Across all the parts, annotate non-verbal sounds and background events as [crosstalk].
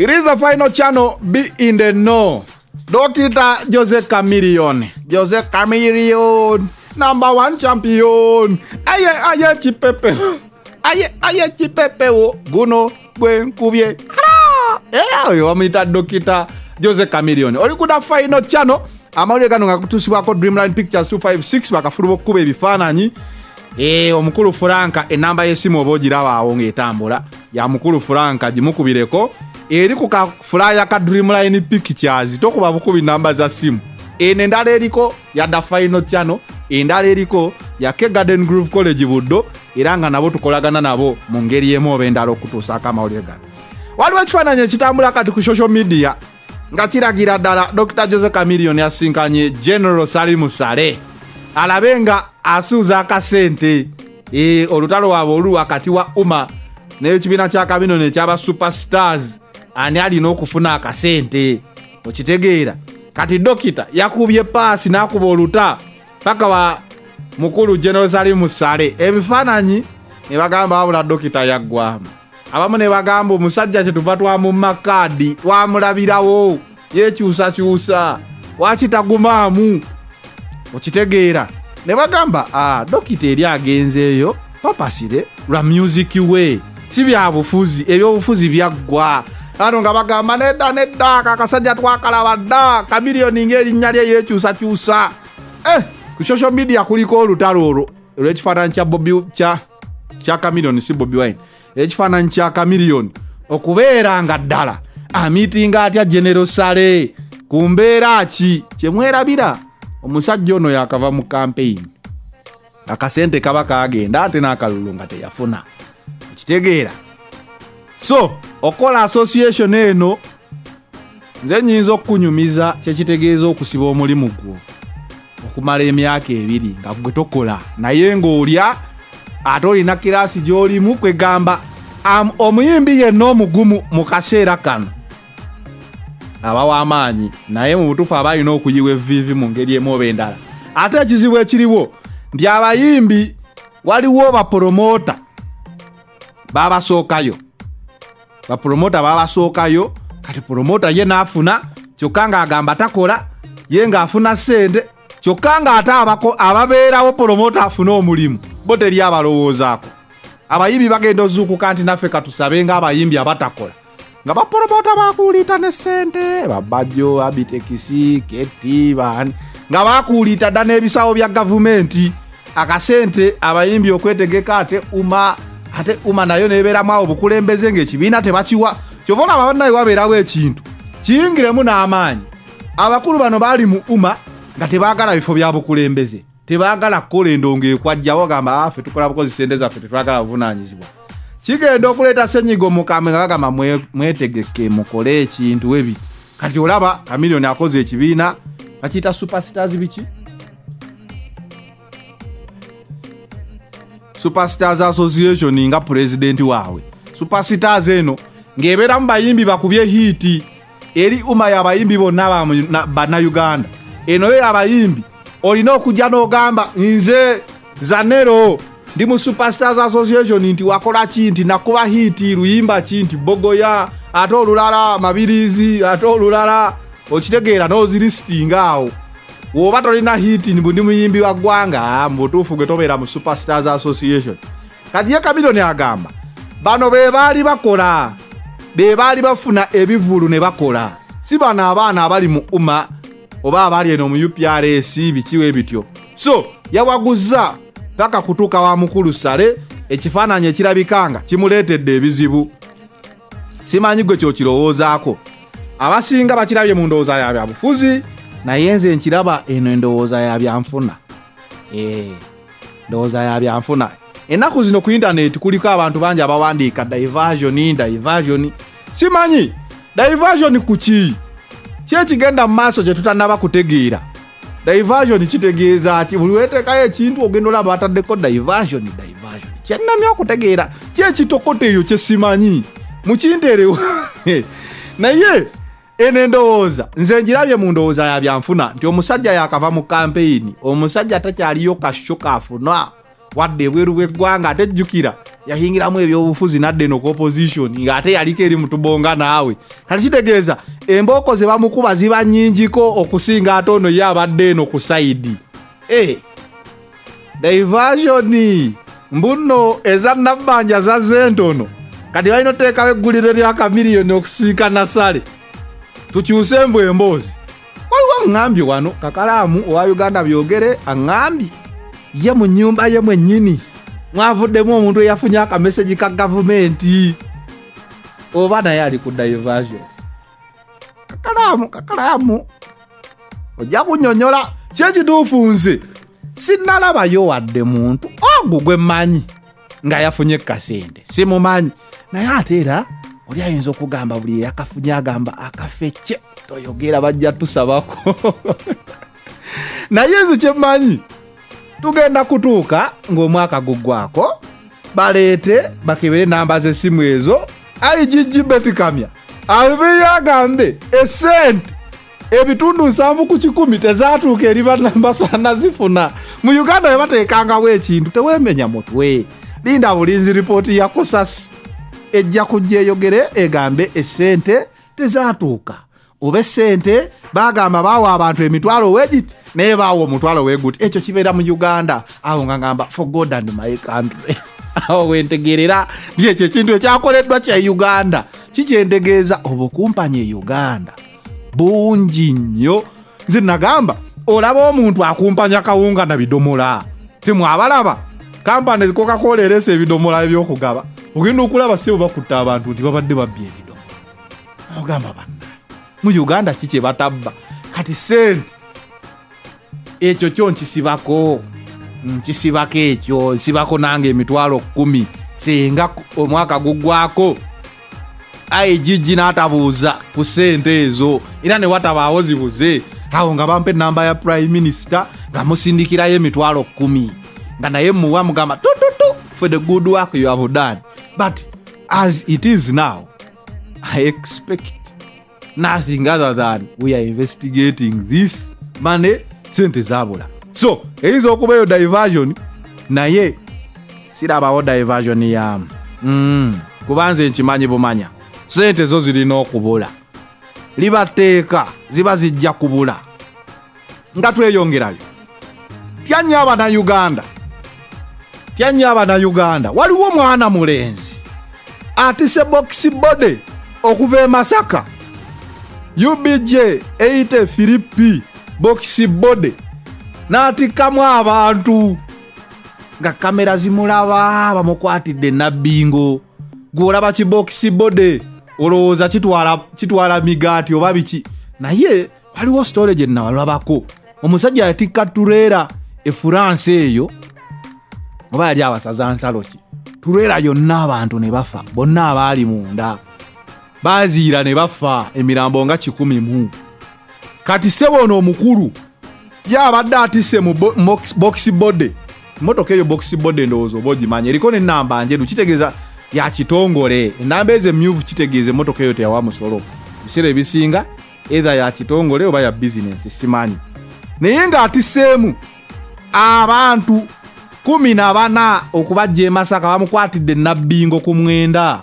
It is the final channel. Be in the know. Dokita Jose Chameleon. Jose Chameleon. Number one champion. Aye, aye, chipepe. Aye, aye, chipepe wo. Guno, gwen, kubye. Eh, oyo wamuyita Dokita Jose Chameleon. Oli kuda final channel. amawulire gano nga kutuusibwako dreamline pictures 256 bakafuluba okukuba ebifaananyi Eh, omukulu furanka enamba y'essimu oba ogirabaawo ng'etambula ya mukulu furanka gimukubireko eri ku kafulaya ka dreamline pictures tokuba bukubi namba za simu. Eno endala eriko yadda final channel endala eriko ya ke garden groove college buddo era nga nabo tukolagana nabo mu ngeri emu oba endala okutuusaako amawulire gano waliwo ekifaananyi ekitambula kati ku social media nga kiragira ddala dr. Jose camilion yasinkanye general salimu sale alabe nga asuuza akasente e, olutalo waabwe olu wakati wa uma n'ekibiina kya kamilion ekyaba superstars ani alina okufuna akasente? Okitegeera. Kati dokita yakubye paasi n'akuba oluta paka wa mukulu general salimu sale. Ebifaananyi ne bagamba wabula dokita yaggwamu. Abamu ne bagamba omusajja kyetuva twamumma kaadi twamulabirawo. Yekyusakyusa wakitagumaamu okitegeera. Ne bagamba ah, dokita eri agenzeeyo papasire lwa music we. Si byabufuzi ebyobufuzi byaggwa ano nga bagamba nedda nedda akakasajja twakalaba dda kamiliyoni ngaerinnya lye yekyusakyusa eh, ku social media kuliko olutalo olwo. Olw'ekifaananyi kya bobi kya kamiliyoni si bobi wine. Ekifaananyi kya kamiliyoni okubeera nga ddala. Amitinga atya genero sale? Ku mbeera ki? Kyemwerabira omusajja ono yakava mu kampeyini akasente kaba kagenda ate n'akalulu nga teyafuna. Okitegeera so okola association eno nze nyinza okukunyumiza kyekitegeeza okusiba omulimu gwo. Okumala emyaka ebiri nga gwe tokola naye ng'olya ate olina kiraasi gy'olimu kwegamba am- omuyimbi yenna omugumu mu kaseera kano. Aba w'amaanyi naye mu butuufu aba alina okuyiwa evviivi mu ngeri emu oba endala. Ate ekizibu ekiriwo nti abayimbi waliwo bapromota babasookayo bapromota babasookayo kati promota ye n'afuna kyokka ng'agamba takola ye ng'afuna sente kyokka ng'ate ababeerawo promota afune omulimu bo teri abalowoozaako. Abayimbi bagenda ozuukuka nti naffe katusabe ng'abayimbi abatakola. Nga bapromota bakuulita ne sente babajjo abitekisi keti bani nga bakuulita dda n'ebisawo bya gavumenti. Akasente abayimbi okwetegeka ate uma ate uma nayo nebeeramu awo bukulembeze ng'ekibiina tebakiwa. Kyova olaba bannaye wabeerawo ekintu. Kiyingiremu n'amaanyi. Abakulu bano baali mu uma nga tebaagala bifo bya bukulembeze. Tebaagala kukola endongo ekwajjawo gamba afe tukola bukozi sente zaffe tetwagala buvunanyizibwa kigenda okuleeta senyiga omukambwe nga bagamba mwe- mwetegeke mukole ekintu ebi. Kati olaba kamiliyoni akoze ekibiina bakiyita superstars biki superstars association nga pulezidenti waabwe. Superstars eno ng'ebeeramu bayimbi bakubye hiiti eri uma y'abayimbi bonna ba mu- na- bannayuganda eno yo y'abayimbi olina okujja n'ogamba nze zanero ndi mu superstars association nti wakola ki? Nti nakuba hiiti luyimba ki? Nti bogoya ate olulala mabirizi ate olulala. Okitegeera n'ozirisitinga awo woba tolina hiiti mbu ndi muyimbi wa ggwanga mu butuufu gwe tobeera mu superstars association. Kati ye kamiliyoni agamba bano be baali bakola be baali bafuna ebivulu ne bakola. Si bano abaana abali mu uma oba abaali eno mu uprs bikiwa ebityo so yawaguza paka kutuuka wa mukulu sale ekifaananyi ekirabika nga kimuleetedde ebizibu. Simanyi gwe kyokirowoozaako. Abasinga bakirabye mu ndowooza ya byabufuzi naye nze nkiraba eno endowooza ya byanfuna. Eh, ndowooza ya byanfuna. Ennaku zino ku intaneti kuliko abantu bangi abawandiika diversion diversion. Simanyi diversion ku ki? Ki ekigenda mu maaso gye tutannaba kutegeera. Diversion kitegeeza ki? Buli weteekayo ekintu ogenda olaba bataddeko diversion diversion. Kyennamya okutegeera. Ki ekitokota eyo kyesimanyi mukinteerewo [laughs] naye eno endowooza nze ngirabye mu ndowooza ya byanfuna nti omusajja yakava mu kampeyini omusajja takyaliyo kasho kafuna wadde ebweru bweggwanga ate jjukira yayingiramu ebyobufuzi nadde eno opposition ng'ate yaliko eri mutubonga naawe. Kati kitegeeza embooko ze bamukuba ziba nnyingiko okusinga ate ono ye abadde eno ku saidi e diversioni mbuno eza nabbanja zazze entono kati balina oteekawo eggulire lyakamiliyoni okusinkana sale tukyuse embw emboozi waliwo ŋŋambye wano kakalaamu owa uganda byogere aŋŋambye ye mu nnyumba ye mwennyini. Mwavuddemu omuntu eyafunye akamesegi ka gavumenti. Oba naye ali ku diversion. Kakalaamu kakalaamu. Ojja kunyonyola kyekituufu nze sinnalabayo wadde muntu ogwo gwe mmanyi nga yafunye kasente simumanyi naye ate era oli ayinza okugamba buli eyakafunye agamba akafecce toyogera bajja tusabako [laughs] naye nze kyemmanyi tugenda kutuuka ng'omwaka guggwako baleete bakebere namba z'essimu ezo. Aigigi betikamya abeeyo agambe esente ebitundu nsanvu ku kikumi tezatuuka eri banambasana zifuna mu uganda we bateekangawo ekintu teweemenya mutwe. Linda bulinzi ripooti ya kosasi ejja kujja eyogere egambe esente tezatuuka. Oba esente bagamba baawa abantu emitwalo wegiti naye baawa omutwalo weguti ekyo kibeera mu uganda. Awo nga ngamba for god and my country. [laughs] Awo wentegerera nti ekyo ekintu ekyakoleddwa kya uganda. Kikyentegeeza obukumpanya e uganda? Bungi nnyo. Nze nagamba olaba omuntu akumpanya kawunga na bidomola. Temwabalaba kampani zikokakola eresa ebidomola ebyokugaba. Ogenda okulaba si bakutta abantu nti babadde babbya ebidomola ogamba banna mu uganda kiki batabba? Kati sente ekyo kyo nkisibako nkisibako ekyo nsibako nange emitwalo kumi singa omwaka guggwako aigigi n'atabuuza ku sente ezo era ne watabaawo zibuze. Awo nga bampa enamba ya prime minister nga musindikirayo emitwalo kumi nga naye muwa mugamba tututu for the good work you have done. But as it is now i expect nothing other than we are investigating this money sente zabula. So eyinza okuba eyo diversion naye sirabawo diversion yamu mm, kubanze nkimanyi bumanya. Sente zo zirina okubula. Liba tteeka ziba zijja kubula. Nga tweyongerayo. Tyanyo abanauganda tyanyo abanauganda waliwo mwana mulenzi. Atise bokisi bode okuva e masaka. Ubj 8 filipi bokisi bode n'atikkamu abantu nga kamera zimulaba bamukwatidde nabbingo gwolaba kibokisi bode olowooza kitwala, migaati oba biki? Naye waliwo storage enawalabako omusajja yatikka tureera efuransi eyo oba yali abasaza nsalo ki? Tureera yonna abantu ne bafa bonna abaali munda. Baziira ne bafa emirambo nga kikumi mu. Kati sebono omukulu yabadde atisse mu bokisi bode. Motoka eyo bokisi bode ndowooza oba ogimanya eriko nenamba njeru kitegeeza yakitongole enamba ezo emyuvu kitegeeza emotoka eyo teyawa musolo. Biseera ebisinga eitha yakitongole oba ya bizinensi simanyi. Naye ng'atisseemu abantu kumi na bana okubajja e masaka bamukwatidde nabbingo ku mwenda.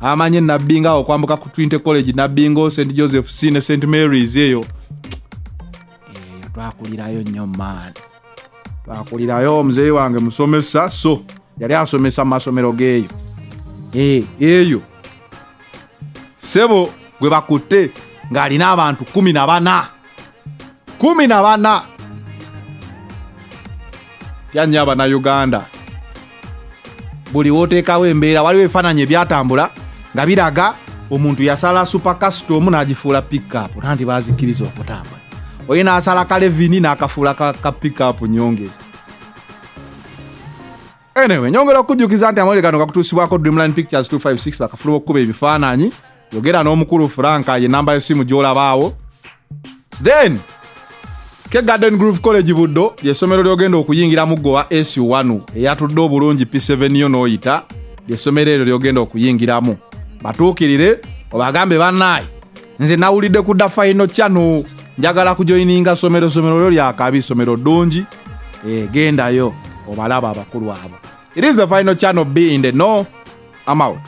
Amanyi enabbingo awo okwambuka ku trinity college nabbingo st joseph c ne st marys eyo. Eyo twakulirayo nnyo maani twakulirayo omuzeeyi wange musomesa so yali asomesa mu masomero geeyo. Eyo. Sebo gwe bakutte ng'alina abantu kumi na bana. Kumi na bana tyanyo abanauganda buli woteekawo embeera waliwo ebifaananyi ebyatambula nga biraga omuntu yasala supakasitomu n'agifuula pikapu nanti bazikkiriza okutambula. Oye n'asala kalevini n'akafuula ka pikapu nyongeza anyway nyongera okujjukiza nti amawulire gano gakutuusibwako dreamline pictures 256 bakafuluba okkuba ebifaananyi. Yogera n'omukulu franka ye namba yesimu gy'olabaawo. Then ke garden groove college buddo lyessomero lyogenda okuyingiramu gwe owa su1 eyatudde obulungi p7 yo n'oyita lyessomero eryo lyogenda okuyingiramu. Batuukirire obagambe banaayi nze nawulidde ku dafayino kyano njagala kujoyininga somero somero lyo lyakabi somero ddungi eh, egendayo obalaba abakulu abo. It is the final channel b in the no amount